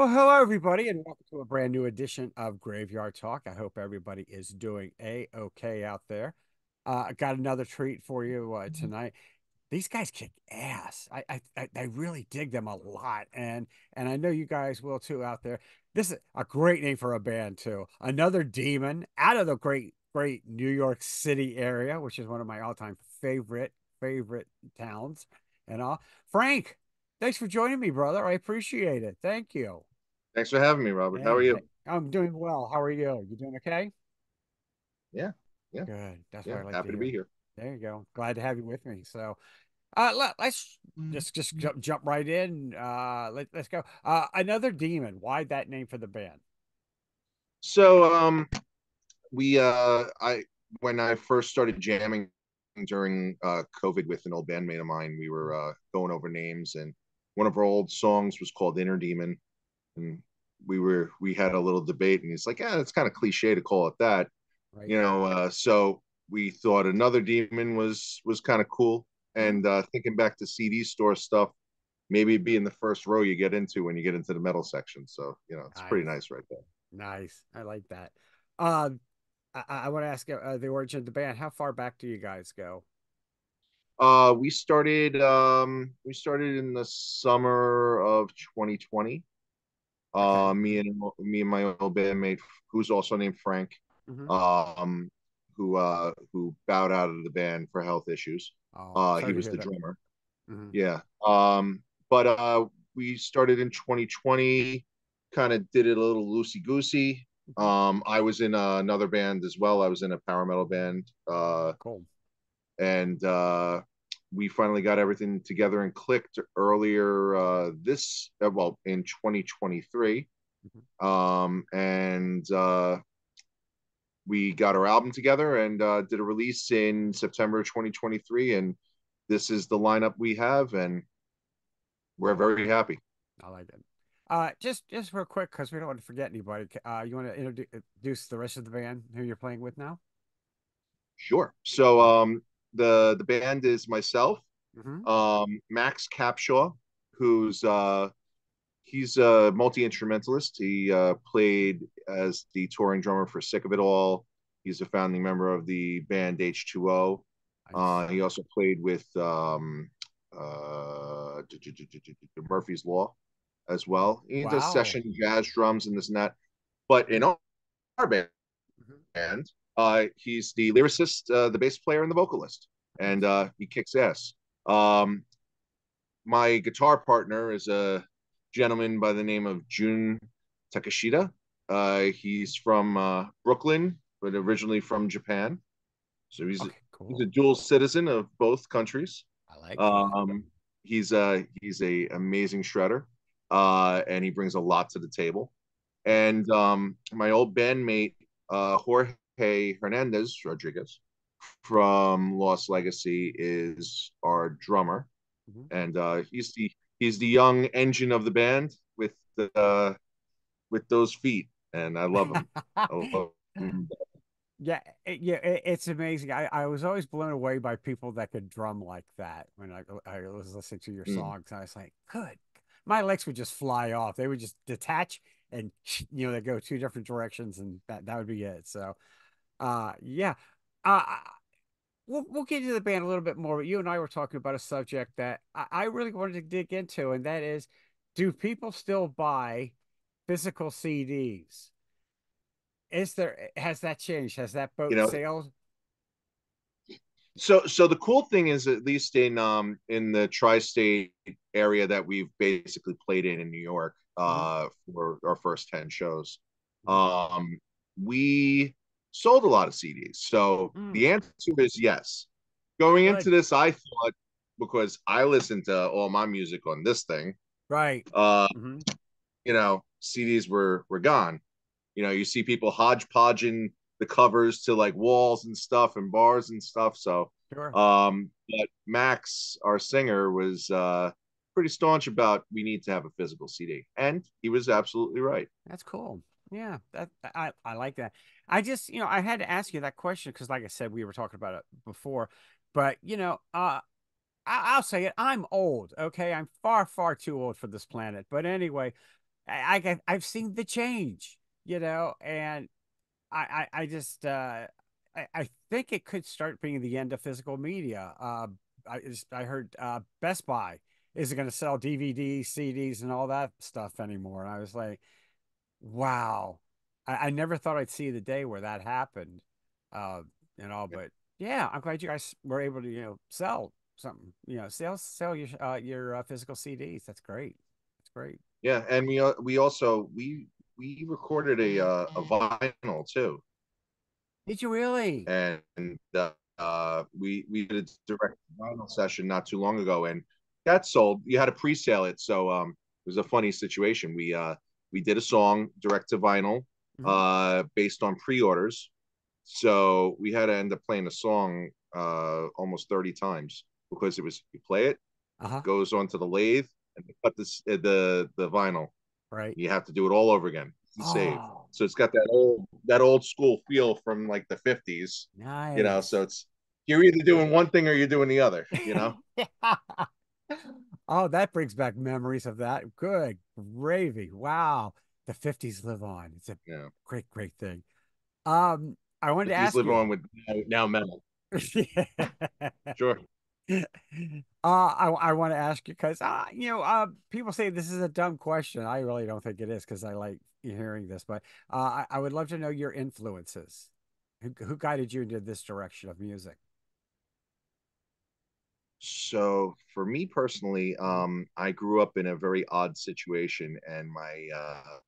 Well, hello, everybody, and welcome to a brand new edition of Graveyard Talk. I hope everybody is doing a okay out there. Uh, I got another treat for you uh, tonight. These guys kick ass. I, I I I really dig them a lot, and and I know you guys will too out there. This is a great name for a band too. Another demon out of the great great New York City area, which is one of my all time favorite favorite towns, and all. Frank, Thanks for joining me, brother. I appreciate it. Thank you. Thanks for having me, Robert. How are you? I'm doing well. How are you? You doing okay? Yeah, yeah, Good. That's what. I like Happy to be here. There you go. Glad to have you with me. So, uh, let, let's Mm. just just jump, jump right in. Uh, let, let's go. Uh, another demon. Why that name for the band? So, um, we, uh, I, when I first started jamming during uh, COVID with an old bandmate of mine, we were uh, going over names, and one of our old songs was called Inner Demon, and we were we had a little debate, and he's like, "Yeah, it's kind of cliche to call it that," Right. you know. Uh, so we thought another demon was was kind of cool, Mhm. and uh, thinking back to CD store stuff. maybe be in the first row you get into when you get into the metal section. So, you know, it's pretty Nice. nice right there. Nice. I like that. Um, I, I want to ask uh, the origin of the band. How far back do you guys go? Uh, we started um we started in the summer of 2020. Uh, me and me and my old bandmate, who's also named Frank, hmm um, who uh who bowed out of the band for health issues. Oh, Uh, he was the that. drummer. hmm Yeah. Um, but uh, we started in 2020, kind of did it a little loosey goosey. hmm Um, I was in uh, another band as well. I was in a power metal band. Uh, Cool. and uh, we finally got everything together and clicked earlier uh, this, uh, well, in 2023. Mhm. Um, and uh, we got our album together and uh, did a release in September 2023. And this is the lineup we have. And we're very happy. I like it. Uh, just just real quick, because we don't want to forget anybody. Uh, you want to introduce the rest of the band who you're playing with now? Sure. So um, the the band is myself, hmm um, Max Capshaw, who's uh, he's a multi instrumentalist. He uh, played as the touring drummer for Sick of It All. He's a founding member of the band H2O. Uh, he also played with um, uh, Murphy's Law as well. He does session jazz drums and this and that. But in our band, Mhm. Uh, he's the lyricist, uh, the bass player, and the vocalist, and uh, he kicks ass. Um, my guitar partner is a gentleman by the name of Jun Takashita. Uh, he's from uh, Brooklyn, but originally from Japan. So he's Okay, he's a dual citizen of both countries. I like that. Um, he's a he's a amazing shredder, uh, and he brings a lot to the table. And um, my old bandmate uh, Jorge Hernandez Rodriguez from Lost Legacy is our drummer, Mhm. and uh, he's the he's the young engine of the band with the uh, with those feet, and I love him. I love him. Yeah, it, yeah, it, it's amazing. I, I was always blown away by people that could drum like that when I I was listening to your Mm. songs. I was like, good. My legs would just fly off. They would just detach and you know they go two different directions, and that that would be it. So, uh, yeah, uh, we'll we'll get into the band a little bit more. But you and I were talking about a subject that I, I really wanted to dig into, and that is, do people still buy physical CDs? Is there has that changed? Has that You boat know, sailed? so so the cool thing is at least in um in the tri-state area that we've basically played in in New York hmm uh for our first 10 shows hmm um we sold a lot of CDs so Mm, the answer is yes. Going into this I thought because I listened to all my music on this thing Right. uh hmm you know CDs were were gone. You know you see people hodgepodging the covers to like walls and stuff and bars and stuff. So Sure. um but max our singer was uh pretty staunch about we need to have a physical cd and he was absolutely right. That's cool. Yeah, that I I like that. I just, you know, I had to ask you that question because, like I said, we were talking about it before. But you know, uh, I, I'll say it. I'm old. Okay, I'm far, far too old for this planet. But anyway, I, I I've seen the change, you know, and I I, I just uh, I, I think it could start being the end of physical media. Uh, I I heard uh, Best Buy isn't going to sell DVDs, CDs, and all that stuff anymore, and I was like, wow, I, I never thought I'd see the day where that happened, uh, you know. But yeah, I'm glad you guys were able to you know sell something, you know, sell sell your uh, your uh, physical CDs. That's great. That's great. Yeah, and we uh, we also we we recorded a uh, a vinyl too. Did you really? And uh, uh, we we did a direct vinyl session not too long ago, and that sold. You had to pre-sale it, so um, it was a funny situation. We uh we did a song direct to vinyl, mm-hmm. uh, based on pre-orders. So we had to end up playing the song uh almost 30 times because it was you play it, uh-huh. goes onto the lathe, and cut this uh, the the vinyl. Right. You have to do it all over again to oh. save. So it's got that old that old school feel from like the 50s. Nice. You know, so it's you're either doing one thing or you're doing the other, you know? oh, that brings back memories of that. Good gravy. Wow. The 50s live on. It's a yeah. great, great thing. Um, I wanted to ask live you, on with now, now metal. sure. Uh, I I want to ask you because uh, you know, uh, people say this is a dumb question. I really don't think it is because I like hearing this, but uh, I, I would love to know your influences. Who, who guided you into this direction of music? So for me personally, um, I grew up in a very odd situation, and my uh,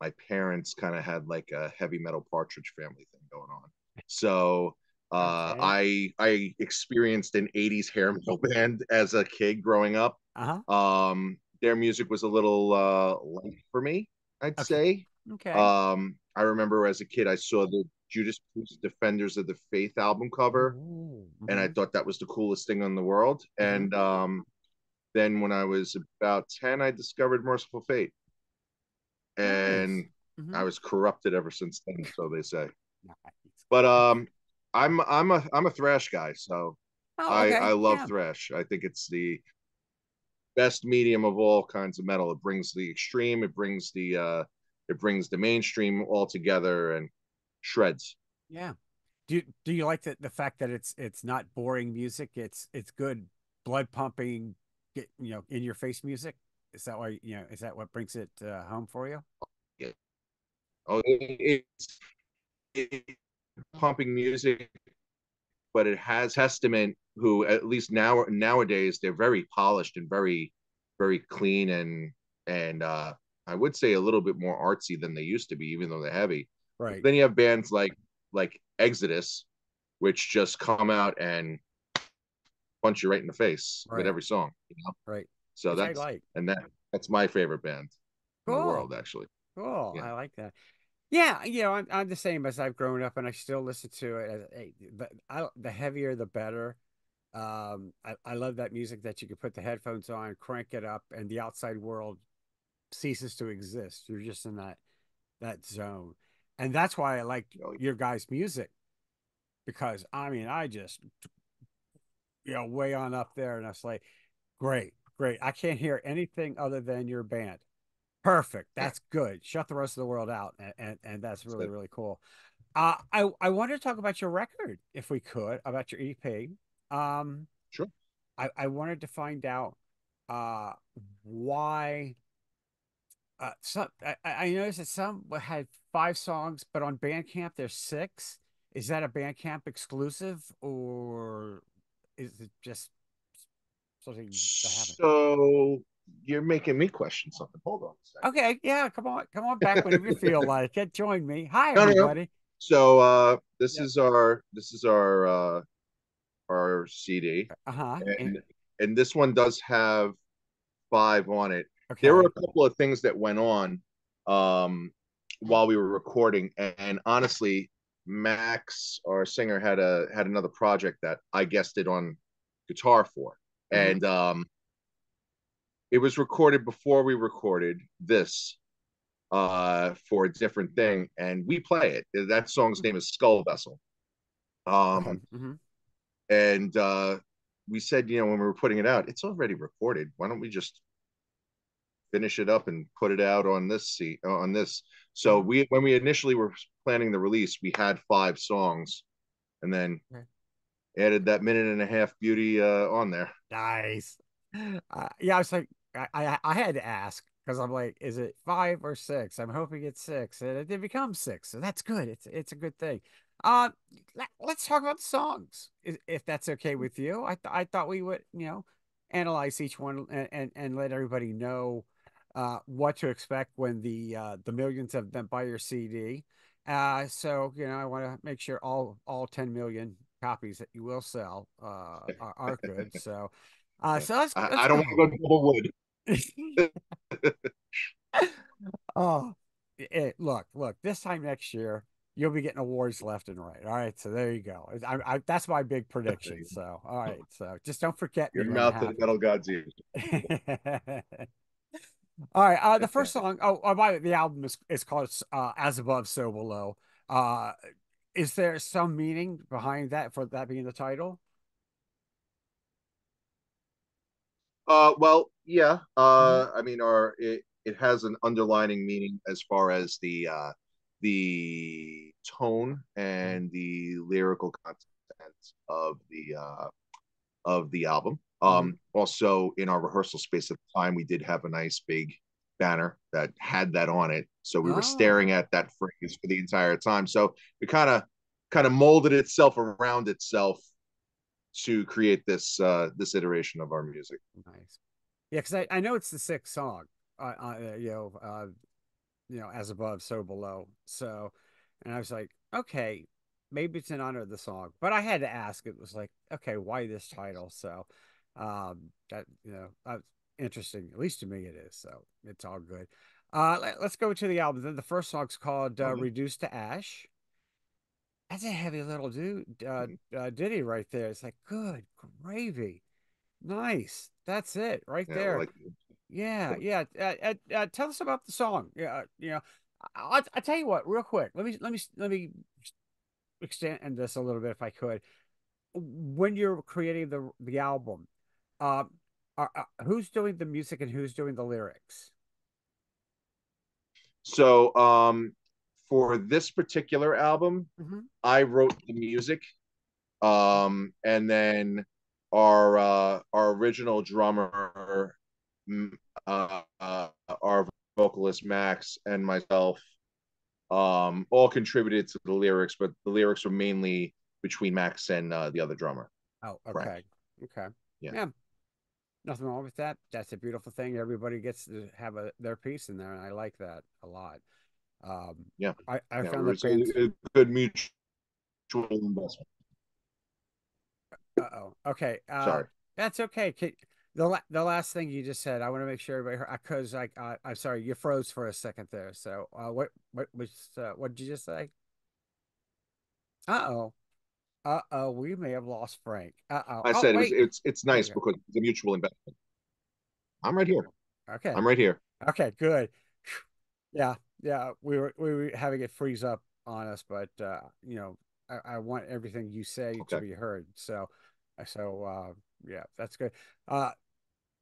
my parents kind of had like a heavy metal Partridge Family thing going on. So uh, okay. I I experienced an '80s hair metal band as a kid growing up. Uh-huh. Um, their music was a little uh, light for me, I'd okay. say. Okay. Um, I remember as a kid, I saw the Judas Priest Defenders of the Faith album cover, mm-hmm. and I thought that was the coolest thing in the world. Mm-hmm. And um, then when I was about ten, I discovered Mercyful Fate, and nice. mm-hmm. I was corrupted ever since then. So they say. But um, I'm I'm a I'm a thrash guy, so oh, okay. I I love yeah. thrash. I think it's the best medium of all kinds of metal. It brings the extreme, it brings the uh it brings the mainstream all together and shreds. Yeah. Do you, do you like the, the fact that it's it's not boring music? It's it's good blood pumping, get you know in your face music. Is that why you know? Is that what brings it uh, home for you? Yeah. Oh, it's, it's pumping music, but it has Testament, who at least now nowadays they're very polished and very, very clean and and uh, I would say a little bit more artsy than they used to be, even though they're heavy. Right. Then you have bands like like Exodus, which just come out and punch you right in the face right. with every song. You know? Right. So Which that's like. and that that's my favorite band cool. in the world, actually. Cool. Yeah. I like that. Yeah, you know, I'm, I'm the same as I've grown up, and I still listen to it. But I, the heavier, the better. Um, I, I love that music that you can put the headphones on, crank it up, and the outside world ceases to exist. You're just in that that zone, and that's why I like your guys' music because I mean, I just you know way on up there, and I was like, great, great. I can't hear anything other than your band. Perfect. That's good. Shut the rest of the world out, and and, and that's really really cool. Uh, I I wanted to talk about your record, if we could, about your EP. Um, sure. I I wanted to find out uh why. Uh, some I, I noticed that some had five songs, but on Bandcamp there's six. Is that a Bandcamp exclusive, or is it just something that happened? So you're making me question something. Hold on. Okay, yeah, come on, come on back whenever you feel like it. Join me. Hi, no, everybody. No. So uh, this is our this is our uh, our CD. Uh huh. And, and this one does have five on it. Okay. There were a couple of things that went on um, while we were recording, and, and honestly, Max, our singer, had a had another project that I guessed it on guitar for, mm-hmm. and um, it was recorded before we recorded this uh for a different thing and we play it that song's name is skull vessel um mm-hmm. and uh we said you know when we were putting it out it's already recorded why don't we just finish it up and put it out on this seat on this. So mm-hmm. we when we initially were planning the release, we had five songs, and then added that minute and a half beauty uh, on there. Nice. Uh, yeah, I was like, I, I, I had to ask because I'm like, is it five or six? I'm hoping it's six, and it did become six, so that's good. It's it's a good thing. Uh, let, us talk about the songs, if that's okay with you. I th- I thought we would, you know, analyze each one and and, and let everybody know uh, what to expect when the uh, the millions of them buy your CD. Uh, so you know, I want to make sure all all 10 million copies that you will sell uh, are, are good. So, uh, so let's. let's I, I, don't want to go double wood. oh, it, look, look! This time next year, you'll be getting awards left and right. All right, so there you go. I, I, that's my big prediction. So, all right, so just don't forget your mouth to the metal god's ears. all right, uh, the first song. Oh, oh by the album is is called uh, "As Above, So Below." Uh, is there some meaning behind that for that being the title? Uh, well, yeah. Uh, mm-hmm. I mean, our it, it has an underlining meaning as far as the uh, the tone and the lyrical content of the uh, of the album. Um, mm-hmm. Also, in our rehearsal space at the time, we did have a nice big banner that had that on it. So we oh. were staring at that phrase for the entire time. So it kind of kind of molded itself around itself to create this uh this iteration of our music. Nice. Yeah, because I, I know it's the sixth song. Uh, uh, you know, uh, you know, as above, so below. So, and I was like, okay, maybe it's in honor of the song, but I had to ask. It was like, okay, why this title? So, um, that you know, that's interesting. At least to me, it is. So it's all good. Uh, let, us go to the album. Then the first song's called uh, "Reduced to Ash." That's a heavy little dude, uh, mm-hmm. uh, ditty right there. It's like good gravy, nice. That's it right yeah, there. Like yeah, yeah. Uh, uh, uh, tell us about the song. Yeah, you know, I'll, I'll tell you what, real quick. Let me let me let me extend this a little bit if I could. When you're creating the the album, uh, are, uh, who's doing the music and who's doing the lyrics? So, um, for this particular album, mm-hmm. I wrote the music, um, and then our uh, our original drummer, uh, uh, our vocalist Max, and myself, um, all contributed to the lyrics, but the lyrics were mainly between Max and uh, the other drummer. Oh, okay, Frank. okay, yeah. yeah. Nothing wrong with that. That's a beautiful thing. Everybody gets to have a their piece in there, and I like that a lot. Um, yeah, I, I yeah, found that a, a good mutual investment. Uh oh. Okay. Uh, Sorry. That's okay. the the last thing you just said, I want to make sure everybody heard because I uh, I'm sorry, you froze for a second there. So uh, what what was uh, what did you just say? Uh oh. Uh oh, we may have lost Frank. Uh oh. I said oh, it was, it's it's nice because it's a mutual investment. I'm right here. Okay. I'm right here. Okay, good. Yeah, yeah, we were we were having it freeze up on us, but uh, you know, I, I want everything you say okay. to be heard. So, so uh, yeah, that's good. Uh,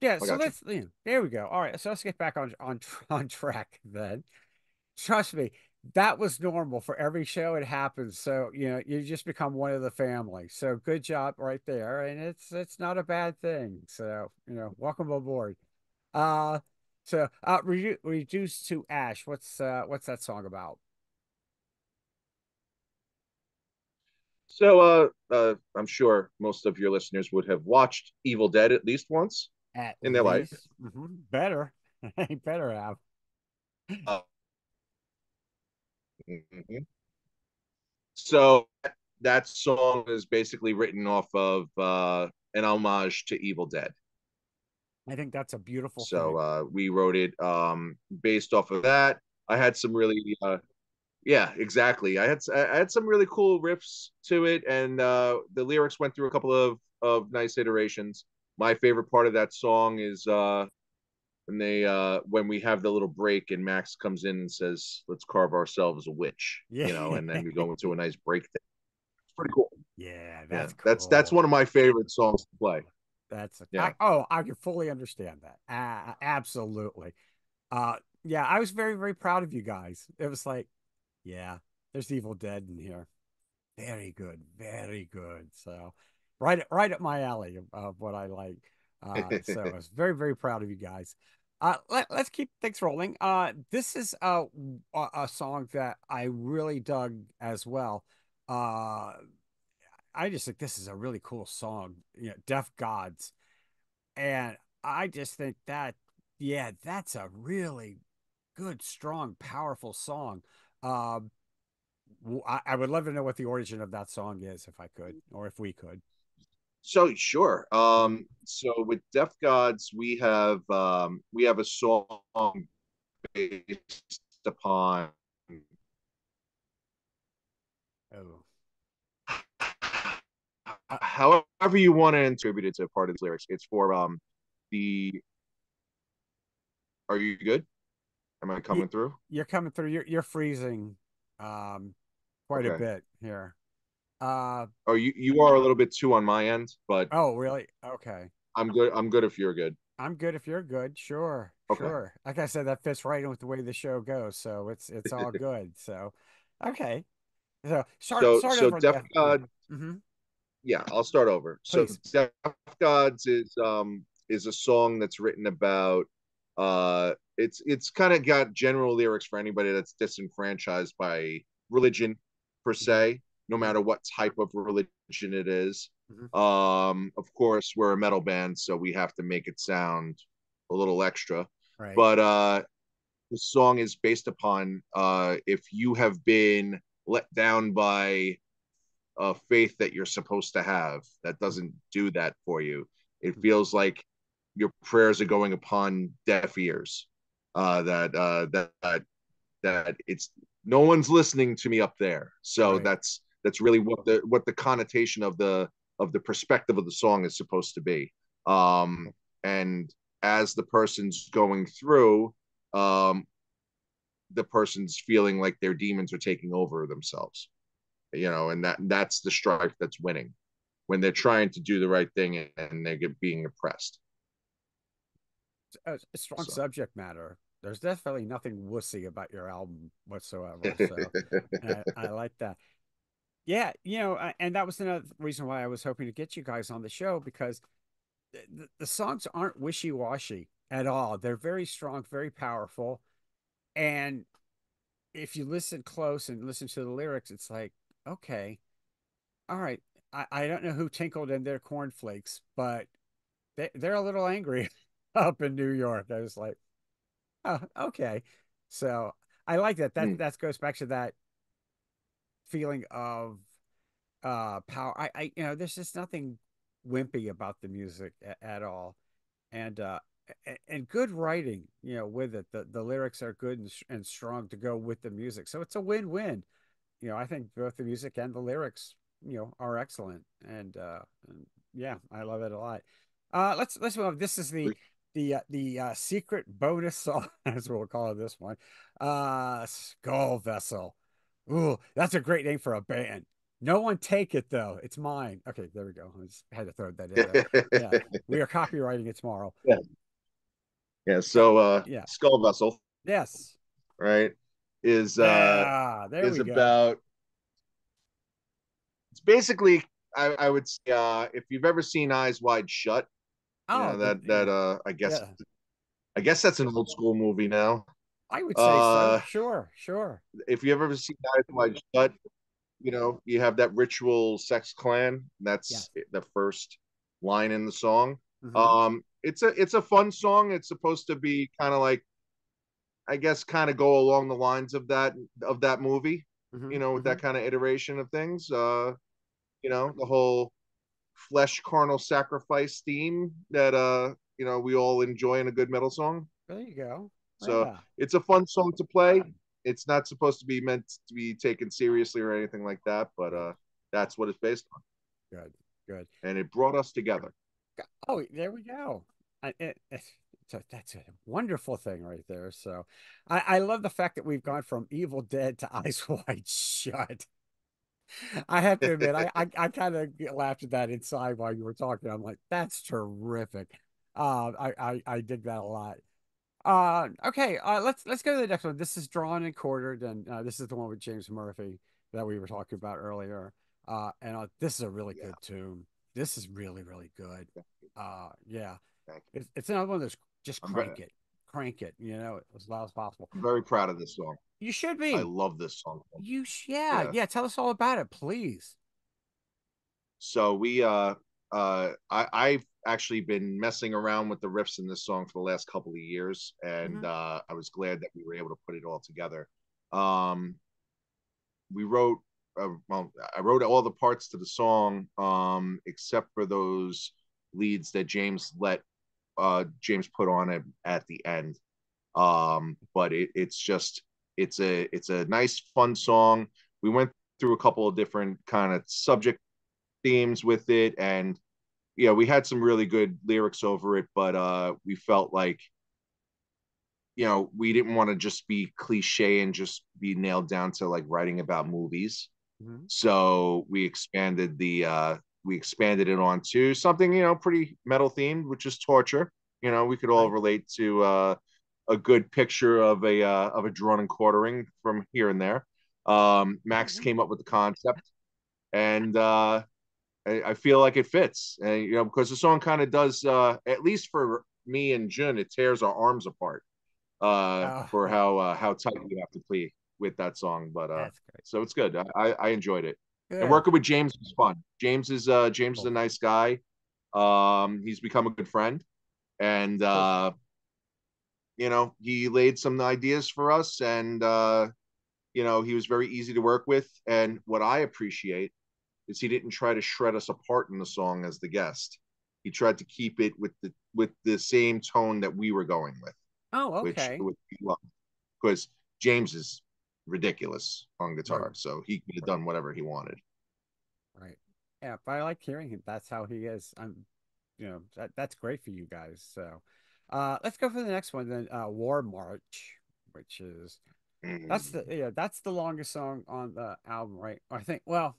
yeah, I so let's you. You know, there we go. All right, so let's get back on on on track then. Trust me, that was normal for every show it happens. So you know, you just become one of the family. So good job right there, and it's it's not a bad thing. So you know, welcome aboard. Uh so, uh, Redu- reduced to ash. What's uh, what's that song about? So, uh, uh, I'm sure most of your listeners would have watched Evil Dead at least once at in their life. Mm-hmm. Better, better have. Uh, mm-hmm. So that song is basically written off of uh, an homage to Evil Dead. I think that's a beautiful. So uh, we wrote it um, based off of that. I had some really, uh, yeah, exactly. I had I had some really cool riffs to it, and uh, the lyrics went through a couple of of nice iterations. My favorite part of that song is uh, when they uh, when we have the little break and Max comes in and says, "Let's carve ourselves a witch," yeah. you know, and then we go into a nice break. Thing. It's pretty cool. Yeah, that's yeah, cool. that's that's one of my favorite songs to play. That's a, yeah. I, oh, I can fully understand that. Uh, absolutely. Uh, yeah, I was very, very proud of you guys. It was like, yeah, there's Evil Dead in here. Very good, very good. So, right, right up my alley of, of what I like. Uh, so I was very, very proud of you guys. Uh, let, us keep things rolling. Uh, this is a, a song that I really dug as well. Uh, I just think this is a really cool song, you know, Deaf Gods. And I just think that, yeah, that's a really good, strong, powerful song. Um, I, I would love to know what the origin of that song is, if I could, or if we could. So sure. Um, so with Deaf Gods, we have um, we have a song based upon. Oh. However you want to attribute it to part of the lyrics, it's for um the. Are you good? Am I coming you, through? You're coming through. You're you're freezing, um, quite okay. a bit here. Uh, oh, you you are a little bit too on my end, but oh, really? Okay. I'm good. I'm good if you're good. I'm good if you're good. Sure, okay. sure. Like I said, that fits right in with the way the show goes, so it's it's all good. So, okay. So start, so start so Deaf God. Mm-hmm. Yeah, I'll start over. Please. So Deaf Gods is um is a song that's written about uh it's it's kind of got general lyrics for anybody that's disenfranchised by religion per mm-hmm. se no matter what type of religion it is. Mm-hmm. Um, of course, we're a metal band, so we have to make it sound a little extra. Right. But uh, the song is based upon uh, if you have been let down by a faith that you're supposed to have that doesn't do that for you. It mm-hmm. feels like your prayers are going upon deaf ears. Uh, that uh, that that it's no one's listening to me up there. So right. that's that's really what the what the connotation of the of the perspective of the song is supposed to be. Um and as the person's going through um the person's feeling like their demons are taking over themselves you know and that that's the strife that's winning when they're trying to do the right thing and they're being oppressed. A, a strong so. subject matter. There's definitely nothing wussy about your album whatsoever so I, I like that yeah, you know, and that was another reason why I was hoping to get you guys on the show because the, the songs aren't wishy washy at all. They're very strong, very powerful. And if you listen close and listen to the lyrics, it's like, okay, all right. I, I don't know who tinkled in their cornflakes, but they, they're a little angry up in New York. I was like, oh, okay. So I like that. That mm. that goes back to that feeling of uh power. I, I you know, there's just nothing wimpy about the music at, at all, and uh and good writing, you know, with it. The the lyrics are good and, and strong to go with the music, so it's a win win. You know, I think both the music and the lyrics, you know, are excellent, and uh, and yeah, I love it a lot. Uh, let's let's move on. This is the the uh, the uh, secret bonus song, as we'll call it this one. Uh, Skull Vessel. Ooh, that's a great name for a band. No one take it though. It's mine. Okay, there we go. I just had to throw that in. yeah, we are copyrighting it tomorrow. Yeah. Yeah. So, uh, yeah. Skull Vessel. Yes. Right. Is uh yeah, is about. It's basically, I, I would say, uh, if you've ever seen Eyes Wide Shut. Oh, you know, that that uh, I guess, yeah. I guess that's an old school movie now. I would say uh, so. Sure, sure. If you ever seen Eyes Wide Shut, you know you have that ritual sex clan. That's yeah. the first line in the song. Mm-hmm. Um, it's a it's a fun song. It's supposed to be kind of like, I guess, kind of go along the lines of that of that movie. Mm-hmm. You know, with mm-hmm. that kind of iteration of things. Uh, you know, the whole flesh carnal sacrifice theme that uh you know we all enjoy in a good metal song. There you go. So yeah. it's a fun song to play. It's not supposed to be meant to be taken seriously or anything like that, but uh, that's what it's based on. Good, good. And it brought us together. Oh, there we go. I, it, a, that's a wonderful thing right there. So I, I love the fact that we've gone from Evil Dead to Eyes Wide Shut. I have to admit, I, I, I kind of laughed at that inside while you were talking. I'm like, that's terrific. Uh, I, I, I dig that a lot. Uh, okay. Uh, let's let's go to the next one. This is drawn and quartered, and uh, this is the one with James Murphy that we were talking about earlier. Uh, and uh, this is a really Yeah. good tune. This is really really good. Uh, yeah. Thank you. It's, it's another one that's just crank it, crank it. You know, as loud as possible. I'm very proud of this song. You should be. I love this song. You sh- yeah, yeah Yeah. Tell us all about it, please. So we uh uh I I've actually been messing around with the riffs in this song for the last couple of years and Mhm. uh I was glad that we were able to put it all together. Um we wrote uh, well I wrote all the parts to the song um except for those leads that James let uh James put on it at the end. Um but it, it's just it's a it's a nice fun song. We went through a couple of different kind of subject themes with it and yeah we had some really good lyrics over it but uh we felt like you know we didn't want to just be cliche and just be nailed down to like writing about movies Mhm. so we expanded the uh we expanded it onto something you know pretty metal themed which is torture you know we could all relate to uh a good picture of a uh of a drawn and quartering from here and there um max Mhm. came up with the concept and uh I, I feel like it fits, and you know, because the song kind of does, uh, at least for me and Jun, it tears our arms apart uh, Oh, for how uh, how tight we have to play with that song. But uh, so it's good. I, I enjoyed it, and working with James was fun. James is uh, James is a nice guy. Um, he's become a good friend, and uh, you know, he laid some ideas for us, and uh, you know, he was very easy to work with. And what I appreciate is he didn't try to shred us apart in the song as the guest. He tried to keep it with the with the same tone that we were going with, oh, okay. which. Because James is ridiculous on guitar, Right. so he could have done whatever he wanted. Right. Yeah, but I like hearing him. That's how he is. I'm, you know, that that's great for you guys. So, uh, let's go for the next one then. Uh, War March, which is that's the Mm. yeah that's the longest song on the album, right? I think. Well,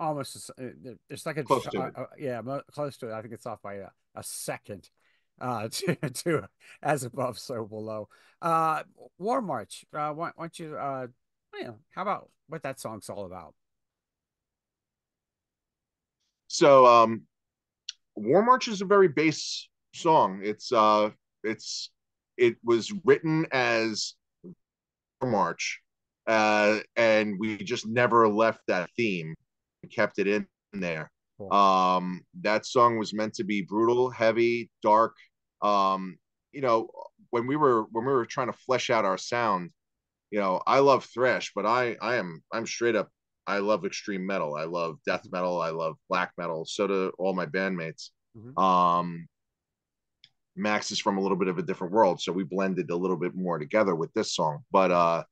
almost. uh, It's like a Close to uh, it. uh, yeah, mo- close to it. I think it's off by a, a second. Uh, to, to as above, so below. Uh, War March. Uh, why, why don't you uh, you know, how about what that song's all about? So um War March is a very bass song. It's uh it's it was written as War March. Uh and we just never left that theme. Kept it in there. Cool. Um that song was meant to be brutal, heavy, dark. Um you know, when we were when we were trying to flesh out our sound, you know, I love thrash, but I I am I'm straight up I love extreme metal. I love death metal. I love black metal. So do all my bandmates. Mhm. Um, Max is from a little bit of a different world, so we blended a little bit more together with this song. But uh,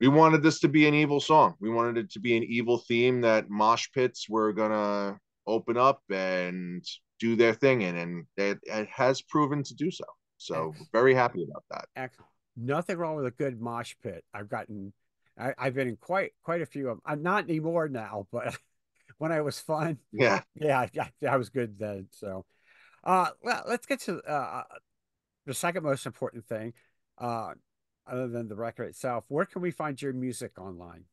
we wanted this to be an evil song. We wanted it to be an evil theme that mosh pits were gonna open up and do their thing in, and it, it has proven to do so. So Excellent. very happy about that. Excellent. Nothing wrong with a good mosh pit. I've gotten, I, I've been in quite quite a few of them. I'm not anymore now, but when I was fun, Yeah. yeah, I, I was good then. So, uh, well, let's get to uh the second most important thing, uh, other than the record itself. Where can we find your music online?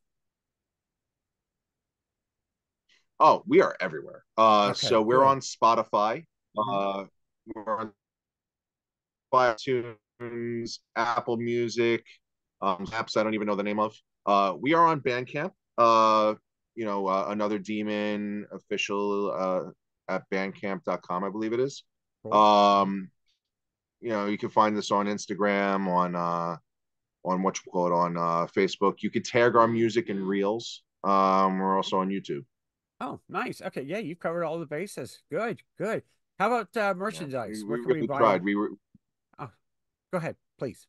Oh, we are everywhere. Uh, Okay, so we're good. on Spotify. Mhm. Uh, we're on iTunes, Apple Music, um, apps I don't even know the name of. Uh, we are on Bandcamp. Uh, you know, uh, another demon official uh, at bandcamp.com, I believe it is. Cool. Um, you know, you can find this on Instagram, on uh, on what you call it, on uh, Facebook. You could tag our music in reels. Um, we're also on YouTube. Oh, nice. Okay, yeah, you've covered all the bases. Good, good. How about uh, Yeah, merchandise? we, Where we can we really buy? tried. We were Oh, Go ahead, please.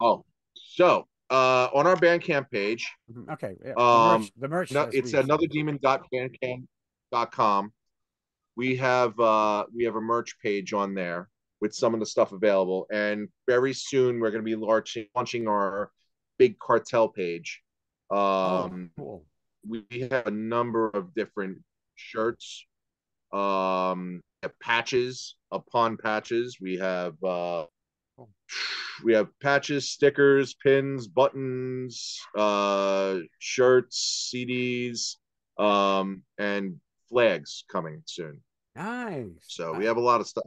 Oh, so uh, on our Bandcamp page, Mhm. Okay, yeah, the Um, merch, the merch. no, it's we anotherdemon.bandcamp.com. We have uh, we have a merch page on there with some of the stuff available, and very soon we're going to be launching launching our big cartel page. Oh, Um, cool. we have a number of different shirts, um, patches, upon patches. We have uh, we have patches, stickers, pins, buttons, uh, shirts, CDs, um, and flags coming soon. Nice. So we have a lot of stuff.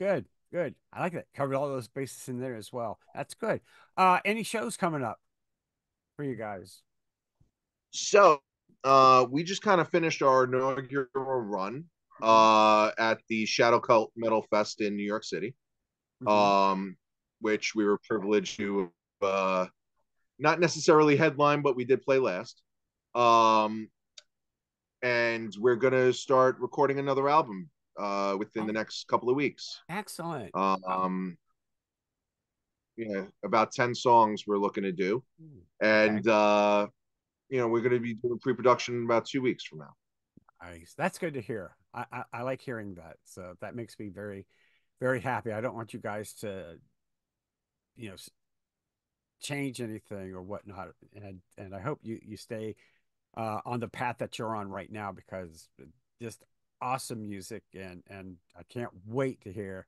Good, good. I like that. Covered all those bases in there as well. That's good. Uh, any shows coming up for you guys? So uh, we just kind of finished our inaugural run uh, at the Shadow Cult Metal Fest in New York City, mm-hmm. um, which we were privileged to uh, not necessarily headline, but we did play last. Um, and we're gonna start recording another album uh, within the next couple of weeks. Excellent. Um, yeah, about ten songs we're looking to do, hmm. and uh, you know we're going to be doing pre-production in about two weeks from now. Nice. That's good to hear. I, I, I like hearing that. So that makes me very, very happy. I don't want you guys to, you know, change anything or whatnot. And and I hope you you stay uh, on the path that you're on right now because just awesome music and and I can't wait to hear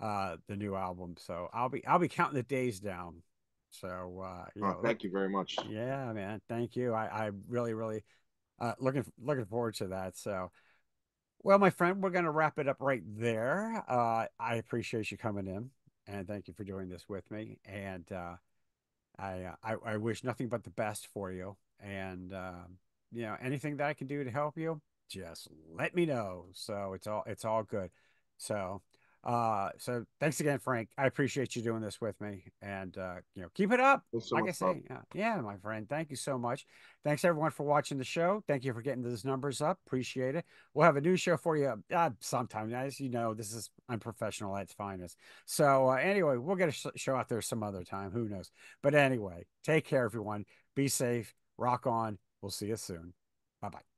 uh, the new album. So I'll be I'll be counting the days down. So uh, you oh, know, thank you very much. Yeah, man, thank you. I I really really uh, looking looking forward to that. So. Well, my friend, we're going to wrap it up right there. Uh, I appreciate you coming in and thank you for doing this with me. And uh, I, uh, I, I wish nothing but the best for you. And um, you know, anything that I can do to help you, just let me know. So it's all it's all good. So uh so thanks again, Frank. I appreciate you doing this with me. And uh, you know, keep it up. So like I say, uh, yeah, my friend. Thank you so much. Thanks everyone for watching the show. Thank you for getting those numbers up. Appreciate it. We'll have a new show for you uh, sometime. As you know, this is unprofessional at its finest. So uh, anyway, we'll get a show out there some other time. Who knows? But anyway, take care, everyone. Be safe. Rock on. We'll see you soon. Bye bye.